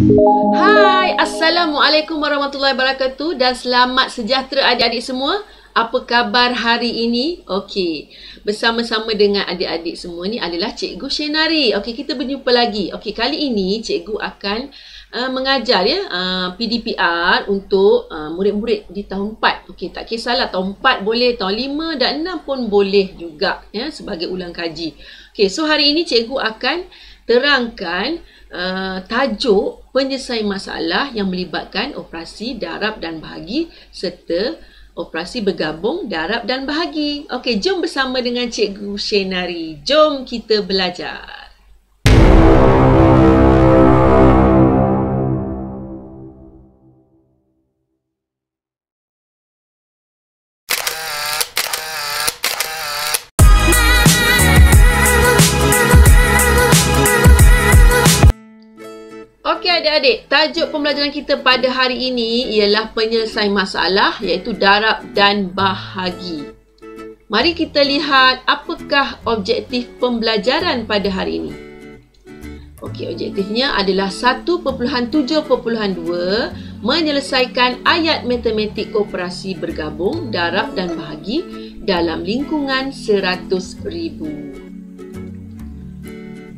Hai, Assalamualaikum warahmatullahi wabarakatuh dan selamat sejahtera adik-adik semua. Apa khabar hari ini? Okey, bersama-sama dengan adik-adik semua ni adalah Cikgu Shenari. Okey, kita berjumpa lagi. Okey, kali ini Cikgu akan uh, mengajar ya uh, PDPR untuk uh, murid-murid di tahun 4. Okey, tak kisahlah tahun 4 boleh, tahun 5 dan 6 pun boleh juga ya sebagai ulang kaji. Okey, so hari ini Cikgu akan terangkan uh, tajuk penyelesaian masalah yang melibatkan operasi darab dan bahagi serta operasi bergabung darab dan bahagi. Okey, jom bersama dengan Cikgu Shenari. Jom kita belajar. Tajuk pembelajaran kita pada hari ini ialah penyelesaian masalah iaitu darab dan bahagi. Mari kita lihat apakah objektif pembelajaran pada hari ini. Okey, objektifnya adalah 1.7.2 menyelesaikan ayat matematik operasi bergabung, darab dan bahagi dalam lingkungan 100,000.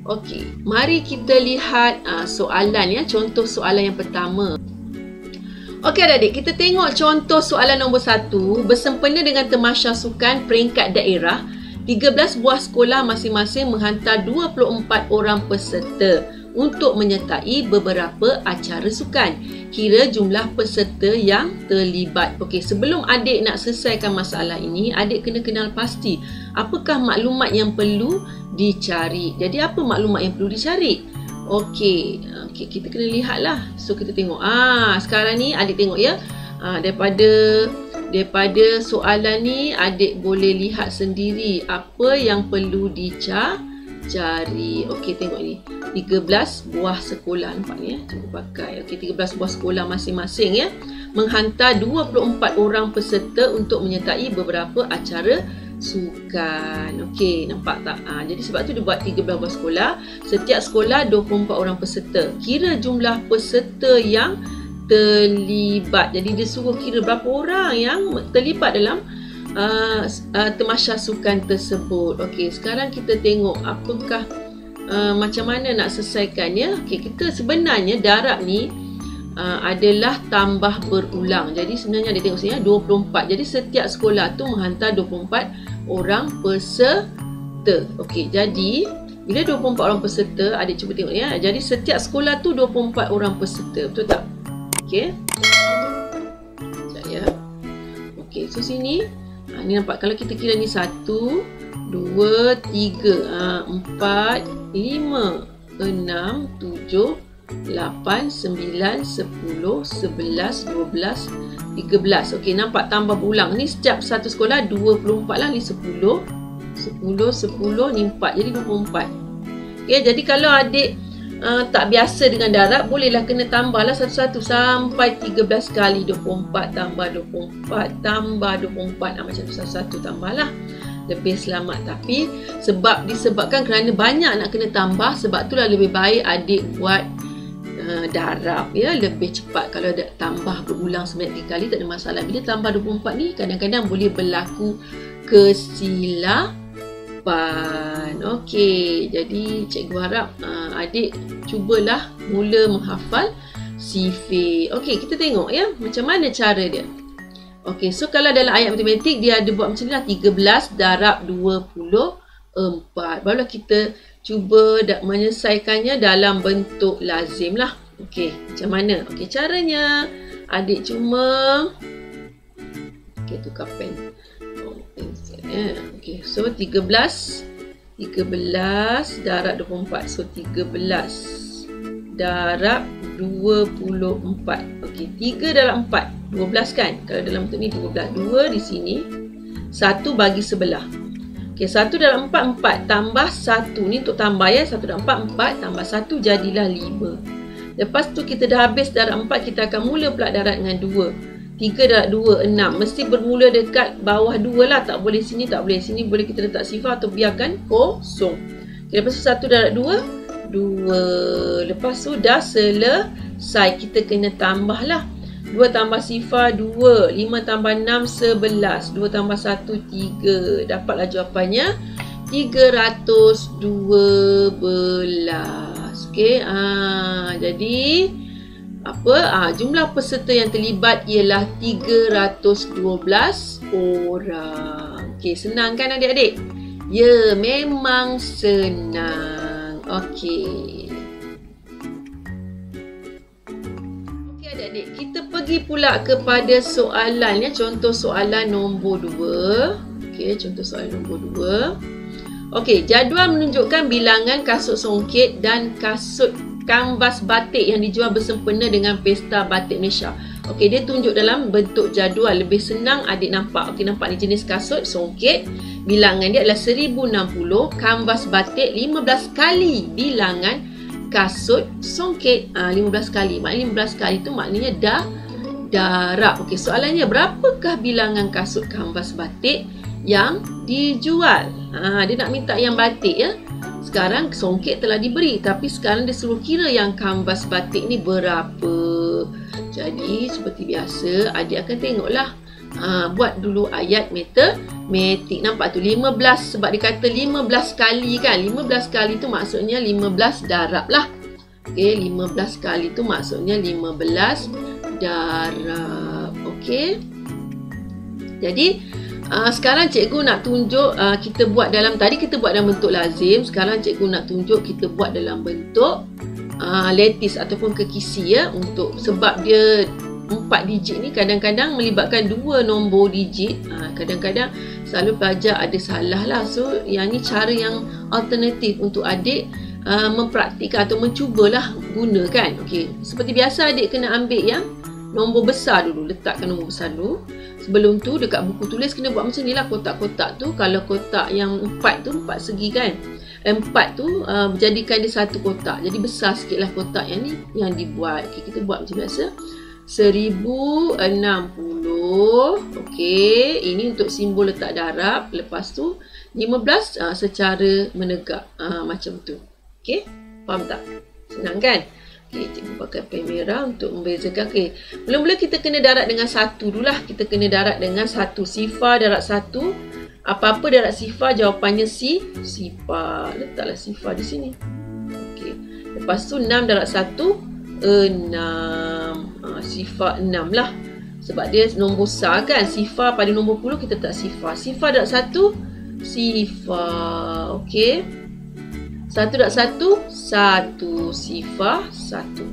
Okey, mari kita lihat uh, soalan ya, contoh soalan yang pertama. Okey adik-adik, kita tengok contoh soalan nombor satu. Bersempena dengan temasya sukan peringkat daerah, 13 buah sekolah masing-masing menghantar 24 orang peserta untuk menyertai beberapa acara sukan. Kira jumlah peserta yang terlibat. Okey, sebelum adik nak selesaikan masalah ini, adik kena kenal pasti apakah maklumat yang perlu dicari. Jadi apa maklumat yang perlu dicari? Okey, okay, kita kena lihatlah. So kita tengok. Ah, sekarang ni adik tengok ya. Ah, daripada daripada soalan ni adik boleh lihat sendiri apa yang perlu dicari. Okey, tengok ni. 13 buah sekolah nampak ni ya. Cuba pakai. Okey, 13 buah sekolah masing-masing ya. Menghantar 24 orang peserta untuk menyertai beberapa acara sukan. Okey, nampak tak? Ha, jadi sebab tu dia buat 13 buah sekolah. Setiap sekolah 24 orang peserta. Kira jumlah peserta yang terlibat. Jadi dia suruh kira berapa orang yang terlibat dalam uh, uh, temasya sukan tersebut. Okey, sekarang kita tengok apakah uh, macam mana nak selesaikannya. Okey, kita sebenarnya darab ni uh, adalah tambah berulang. Jadi sebenarnya dia tengok sini 24. Jadi setiap sekolah tu menghantar 24 orang peserta. Okey, jadi bila 24 orang peserta, adik cuba tengok ya. Jadi setiap sekolah tu 24 orang peserta. Betul tak? Okey. Ya. Okey, so sini ha, ni nampak kalau kita kira ni 1 2 3 ha, 4 5 6 7 8, 9, 10, 11, 12, 13. Okey, nampak tambah berulang. Ni setiap satu sekolah 24 lah. Ni 10, 10, 10, ni 4. Jadi 24. Okey, jadi kalau adik uh, tak biasa dengan darab, bolehlah kena tambahlah satu-satu sampai 13 kali 24 tambah 24 tambah 24. Ah, macam tu satu-satu tambahlah. Lebih selamat. Tapi sebab disebabkan kerana banyak nak kena tambah sebab itulah lebih baik adik buat uh, darab ya. Lebih cepat kalau ada tambah berulang sebanyak tiga kali tak ada masalah. Bila tambah 24 ni kadang-kadang boleh berlaku kesilapan okey jadi cikgu harap uh, adik cubalah mula menghafal sifir okey kita tengok ya macam mana cara dia okey so kalau dalam ayat matematik dia ada buat macam ni lah 13 darab 24 barulah kita cuba menyelesaikannya dalam bentuk lazim lah. Okey, macam mana? Okey, caranya adik cuma Okey, tukar pen. Eh. Okey, so 13 13 darab 24. So 13 darab 24. Okey, 3 dalam 4. 12 kan? Kalau dalam bentuk ni 12. 2 di sini. 1 bagi sebelah. Okey, 1 dalam 4, 4 tambah 1. Ni untuk tambah ya. 1 dalam 4, 4 tambah 1 jadilah 5. Lepas tu kita dah habis darab 4, kita akan mula pula darab dengan 2. 3 darab 2, 6. Mesti bermula dekat bawah 2 lah. Tak boleh sini, tak boleh sini. Boleh kita letak sifar atau biarkan kosong. Okay, lepas tu 1 darab 2, 2. Lepas tu dah selesai. Sai kita kena tambah lah. 2 tambah sifar 2. 5 tambah 6 11. 2 tambah 1 3. Dapatlah jawapannya 312. Okey. Ah, jadi apa ah, jumlah peserta yang terlibat ialah 312 orang. Okey, senang kan adik-adik? Ya, memang senang. Okey. Okey adik-adik, kita pergi pula kepada soalan ya, contoh soalan nombor 2. Okey, contoh soalan nombor 2. Okey, jadual menunjukkan bilangan kasut songket dan kasut kanvas batik yang dijual bersempena dengan Pesta Batik Malaysia. Okey, dia tunjuk dalam bentuk jadual. Lebih senang adik nampak. Okey, nampak ni jenis kasut songket. Bilangan dia adalah 1060. Kanvas batik 15 kali bilangan kasut songket. Ha, 15 kali. Maknanya 15 kali tu maknanya dah darab. Okey, soalannya berapakah bilangan kasut kanvas batik yang dijual? Ha, dia nak minta yang batik ya. Sekarang songket telah diberi tapi sekarang dia suruh kira yang kanvas batik ni berapa. Jadi seperti biasa adik akan tengoklah. Ha, buat dulu ayat matematik. Nampak tu 15 sebab dia kata 15 kali kan. 15 kali tu maksudnya 15 darab lah. Okey, 15 kali tu maksudnya 15 darab. Okey. Jadi Uh, sekarang cikgu nak tunjuk uh, kita buat dalam tadi kita buat dalam bentuk lazim sekarang cikgu nak tunjuk kita buat dalam bentuk uh, lattice ataupun kekisi ya untuk sebab dia empat digit ni kadang-kadang melibatkan dua nombor digit. Uh, kadang-kadang selalu pelajar ada salah lah. So yang ni cara yang alternatif untuk adik uh, mempraktikkan atau mencubalah gunakan. Okey seperti biasa adik kena ambil yang nombor besar dulu letakkan nombor besar dulu. Sebelum tu dekat buku tulis kena buat macam ni lah kotak-kotak tu. Kalau kotak yang empat tu empat segi kan. Empat tu uh, jadikan dia satu kotak. Jadi besar sikit lah kotak yang ni yang dibuat. Okay, kita buat macam biasa. 1060 Okey, ini untuk simbol letak darab. Lepas tu 15 uh, secara menegak uh, macam tu. Okey, faham tak? senang kan? Okey, cikgu pakai pen merah untuk membezakan. Okey, mula-mula kita kena darat dengan satu dulu lah. Kita kena darat dengan satu. Sifar darat satu. Apa-apa darat sifar, jawapannya si. Sifar. Letaklah sifar di sini. Okey. Lepas tu, enam darat satu. Enam. Ha, sifar enam lah. Sebab dia nombor besar kan. Sifar pada nombor puluh, kita tak sifar. Sifar darat satu. Sifar. Okey. Satu darab satu, satu sifar satu.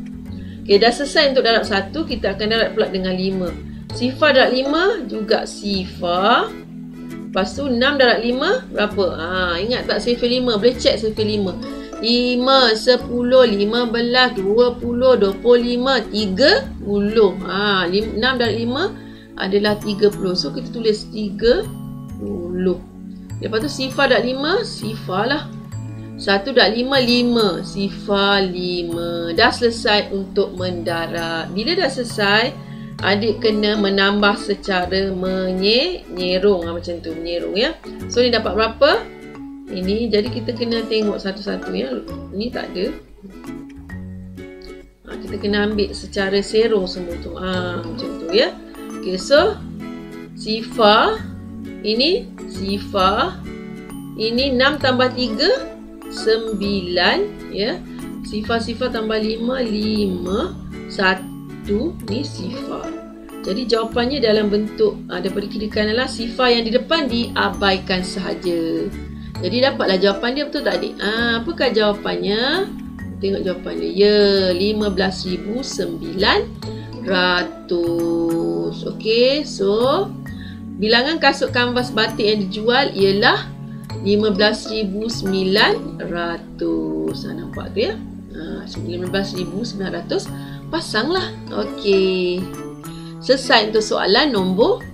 Okay, dah selesai untuk darab satu, kita akan darab pula dengan lima. Sifar darab lima, juga sifar. Lepas tu, enam darab lima, berapa? Ha, ingat tak sifar lima? Boleh check sifar lima. Lima, sepuluh, lima belas, dua puluh, dua puluh lima, tiga puluh. Ha, enam darab lima adalah tiga puluh. So, kita tulis tiga puluh. Lepas tu, sifar darab lima, sifar lah. Satu dah lima, lima. Sifar lima. Dah selesai untuk mendarat. Bila dah selesai, adik kena menambah secara menyerong. Ha, macam tu, menyerong ya. So, ni dapat berapa? Ini, jadi kita kena tengok satu-satu ya. Ini tak ada. Ha, kita kena ambil secara serong semua tu. Ha, macam tu ya. Okay, so, sifar. Ini, sifar. Ini 6 tambah 3 sembilan ya. Sifar-sifar tambah lima lima. Satu ni sifar jadi jawapannya dalam bentuk uh, daripada kiri kanan lah sifar yang di depan diabaikan sahaja. Jadi dapatlah jawapan dia betul tak adik? Uh, apakah jawapannya? Tengok jawapannya ya lima belas ribu sembilan ratus. Ok so bilangan kasut kanvas batik yang dijual ialah 15,900 ha, Nampak tu ya. Ha, 15,900 Pasanglah. Okey. Selesai untuk soalan nombor.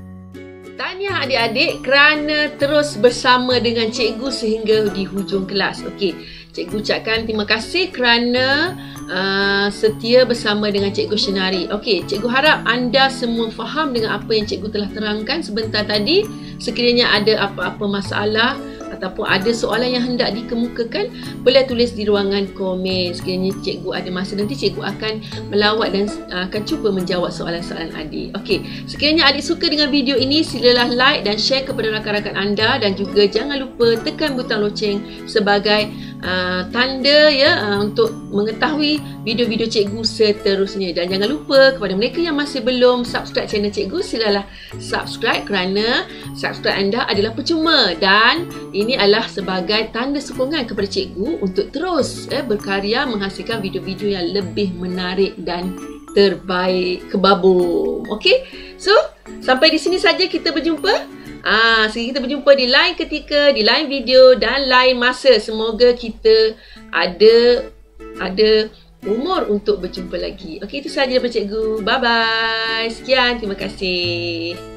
Tanya adik-adik kerana terus bersama dengan cikgu sehingga di hujung kelas. Okey, cikgu ucapkan terima kasih kerana uh, setia bersama dengan cikgu Shenari. Okey, cikgu harap anda semua faham dengan apa yang cikgu telah terangkan sebentar tadi. Sekiranya ada apa-apa masalah ataupun ada soalan yang hendak dikemukakan, boleh tulis di ruangan komen. Sekiranya cikgu ada masa nanti cikgu akan melawat dan uh, akan cuba menjawab soalan-soalan adik. Okey, sekiranya adik suka dengan video ini, silalah like dan share kepada rakan-rakan anda dan juga jangan lupa tekan butang loceng sebagai uh, tanda ya uh, untuk mengetahui video-video cikgu seterusnya dan jangan lupa kepada mereka yang masih belum subscribe channel cikgu silalah subscribe kerana subscribe anda adalah percuma dan ini adalah sebagai tanda sokongan kepada cikgu untuk terus eh, berkarya menghasilkan video-video yang lebih menarik dan terbaik kebabum. Okey? So, sampai di sini saja kita berjumpa. Ah, sehingga kita berjumpa di lain ketika, di lain video dan lain masa. Semoga kita ada ada umur untuk berjumpa lagi. Okey, itu sahaja daripada cikgu. Bye bye. Sekian, terima kasih.